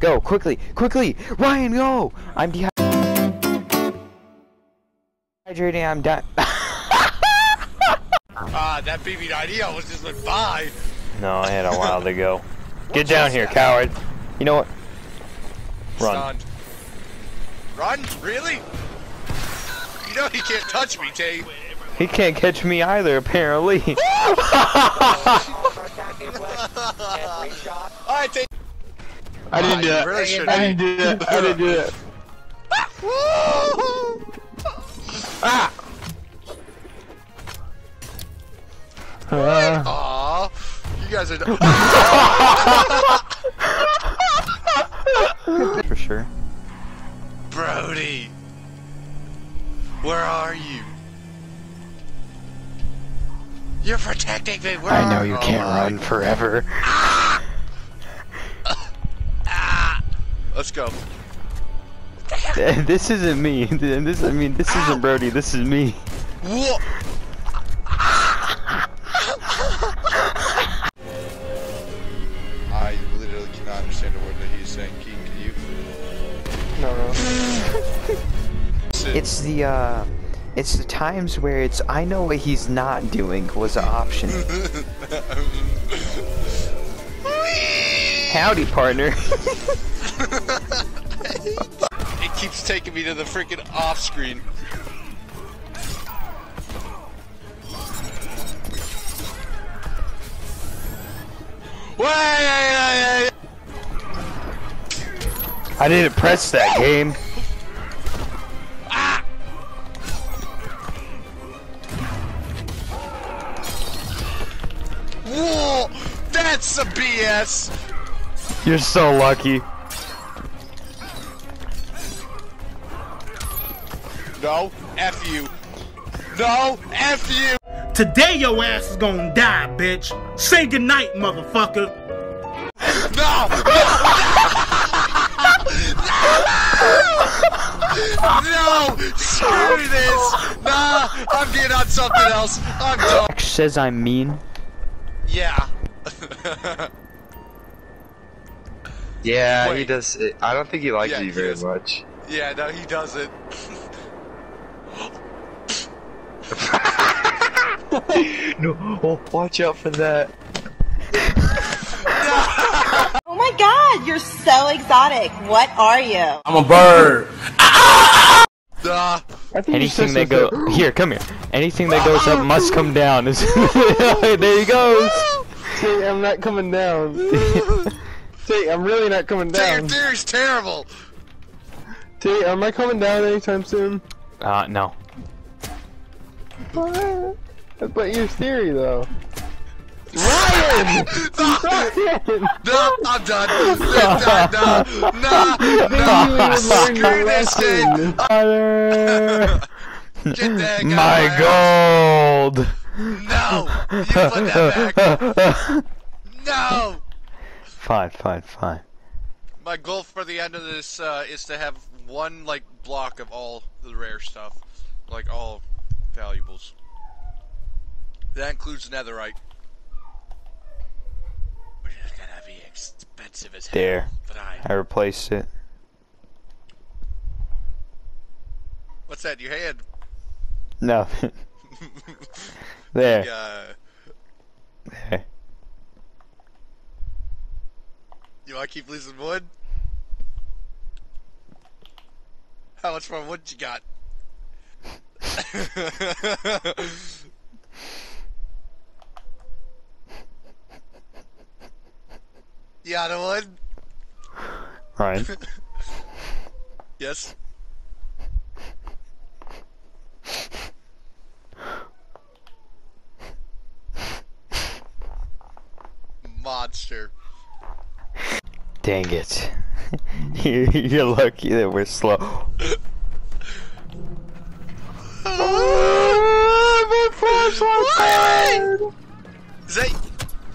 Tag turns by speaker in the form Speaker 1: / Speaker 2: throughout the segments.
Speaker 1: Go, quickly, quickly! Ryan, go! I'm dehydrating, I'm done.
Speaker 2: Ah, that BB-90 was just went by.
Speaker 1: no, I had a while to go. Get down here, coward. You know what? Run.
Speaker 2: Stunned. Run? Really? You know he can't touch me, Tate.
Speaker 1: He can't catch me either, apparently.
Speaker 2: Alright, Tate.
Speaker 3: I didn't
Speaker 2: Ah,
Speaker 3: do that.
Speaker 2: really shouldn't.
Speaker 3: I didn't do that. I didn't do that.
Speaker 2: Ah!
Speaker 3: Uh,
Speaker 2: Aw, you guys are.
Speaker 1: For sure.
Speaker 2: Brody, where are you? You're protecting me. Where
Speaker 1: I know
Speaker 2: are-
Speaker 1: you can't run forever.
Speaker 2: Let's go.
Speaker 1: this isn't me. This, I mean, this isn't Brody. This is me.
Speaker 2: Whoa. I literally cannot understand a word that he's saying. Keaton, can you?
Speaker 3: no, no.
Speaker 1: It's the uh, it's the times where it's I know what he's not doing was an option. Howdy, partner.
Speaker 2: it keeps taking me to the freaking off screen.
Speaker 1: I didn't press that game.
Speaker 2: Whoa! That's a BS!
Speaker 1: You're so lucky.
Speaker 2: No, F you. No, F you!
Speaker 4: Today your ass is gonna die, bitch. Say goodnight, motherfucker.
Speaker 2: No! No! No! Screw this! Nah, I'm getting on something else. I'm done.
Speaker 1: Says I'm mean.
Speaker 2: Yeah.
Speaker 3: Yeah, he
Speaker 2: Wait.
Speaker 3: does. I don't think he likes
Speaker 2: Yeah,
Speaker 3: you
Speaker 2: he
Speaker 3: very
Speaker 2: does.
Speaker 3: much.
Speaker 2: yeah, no, he doesn't.
Speaker 3: No, oh, watch out for that.
Speaker 5: Oh my god, you're so exotic. What are you?
Speaker 4: I'm a bird.
Speaker 2: Nah.
Speaker 3: I think
Speaker 1: Anything that go here, come here. Anything that goes up must come down. there he goes.
Speaker 3: See, I'm not coming down. See, I'm really not coming down.
Speaker 2: Your
Speaker 3: down.
Speaker 2: theory's terrible.
Speaker 3: See, am I coming down anytime soon?
Speaker 1: Uh, no.
Speaker 3: But your theory, though. Ryan! Ryan!
Speaker 2: No, I'm done. I'm done. No, no,
Speaker 3: You
Speaker 2: no.
Speaker 3: even learned
Speaker 2: Screw this thing. Get that guy
Speaker 1: my
Speaker 2: out.
Speaker 1: gold.
Speaker 2: No, you put that back. No.
Speaker 1: Fine, fine, fine.
Speaker 2: My goal for the end of this uh, is to have one like block of all the rare stuff, like all valuables. That includes netherite. Which is gonna be expensive as hell.
Speaker 1: There.
Speaker 2: I.
Speaker 1: I replaced it.
Speaker 2: What's that? Your hand?
Speaker 1: No. there.
Speaker 2: Uh,
Speaker 1: There.
Speaker 2: You want to keep losing wood? How much more wood you got? you out of wood?
Speaker 1: Ryan.
Speaker 2: Yes. Monster.
Speaker 1: Dang it. You- You're lucky that we're slow.
Speaker 2: Is that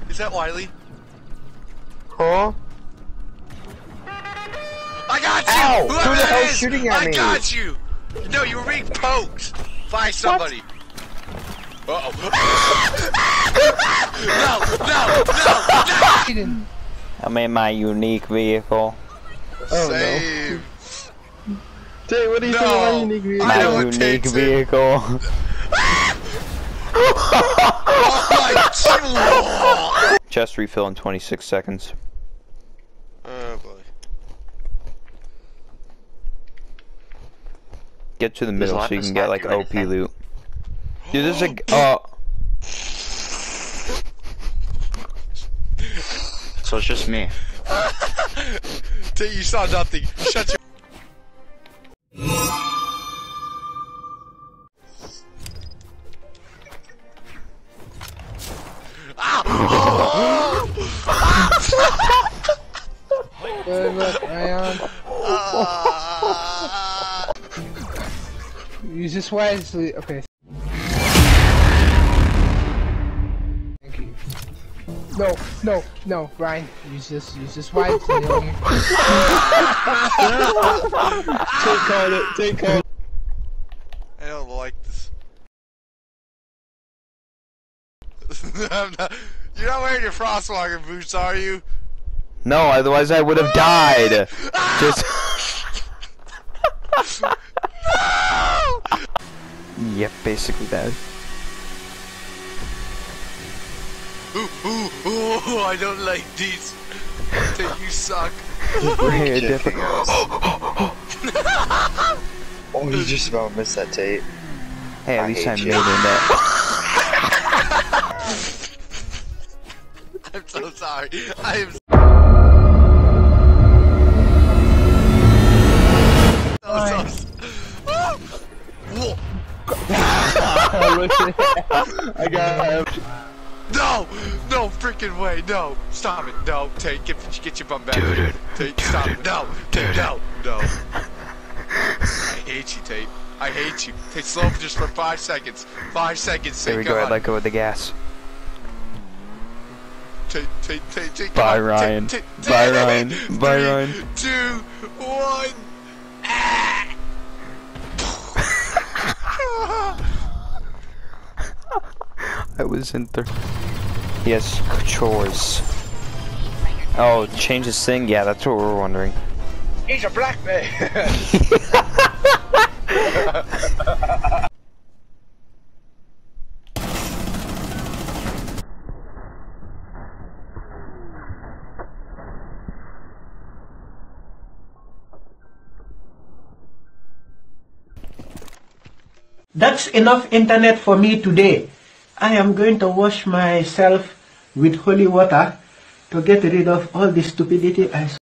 Speaker 2: is that Wiley?
Speaker 3: Huh?
Speaker 2: I got you!
Speaker 3: Ow!
Speaker 2: Whoever
Speaker 3: Who the hell's
Speaker 2: is,
Speaker 3: shooting at
Speaker 2: I
Speaker 3: me?
Speaker 2: got you! No, you were being poked by somebody. Uh oh. no, no, no, no!
Speaker 1: I'm in my unique vehicle.
Speaker 3: Oh, no.
Speaker 2: Same.
Speaker 3: Tate, what do you
Speaker 2: No.
Speaker 3: think of my unique vehicle?
Speaker 1: My unique vehicle.
Speaker 2: Oh
Speaker 1: Chest refill in 26 seconds.
Speaker 2: Oh boy.
Speaker 1: Get to the middle so you can get like OP
Speaker 6: anything?
Speaker 1: loot. Dude, there's a g- uh
Speaker 6: So it's just me.
Speaker 2: Tate, you saw nothing. Shut your.
Speaker 3: Good luck, Ryan.
Speaker 2: Ah.
Speaker 3: Use this wisely. Okay. No, no, no, Ryan. Use this. Use this wisely. Take called it. Take called.
Speaker 2: I don't like this. I'm not, you're not wearing your Frostwalker boots, are you?
Speaker 1: no, otherwise I would have died. Just Yep, basically that.
Speaker 2: Ooh, ooh, ooh, I don't like these. Tate, you suck.
Speaker 1: Very different.
Speaker 6: Oh, you just about missed that Tate.
Speaker 1: Hey, at
Speaker 6: I
Speaker 1: least I
Speaker 6: hate
Speaker 1: made
Speaker 6: you.
Speaker 1: it.
Speaker 2: I'm so sorry. I am. So, so,
Speaker 3: I got him.
Speaker 2: No! No freaking way! No! Stop it! No! Tate, get, get your bum back here. Tate, stop it! No! Tate, no! No! I hate you, Tate. I hate you. Tate, slow for just for five seconds. Five seconds.
Speaker 1: There
Speaker 2: Tate,
Speaker 1: we go, I let go of the gas.
Speaker 2: Tate, Tate, Tate, Tate,
Speaker 1: Bye. Ryan.
Speaker 2: Tate, Tate,
Speaker 1: Bye, Ryan. Bye, Ryan.
Speaker 2: Two, one.
Speaker 1: I was in third. Yes, chores. Oh, change this thing? Yeah, that's what we're wondering.
Speaker 6: He's a black man.
Speaker 4: That's enough internet for me today. I am going to wash myself with holy water to get rid of all the stupidity I